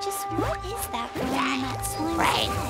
Just what is that girl that's? Right.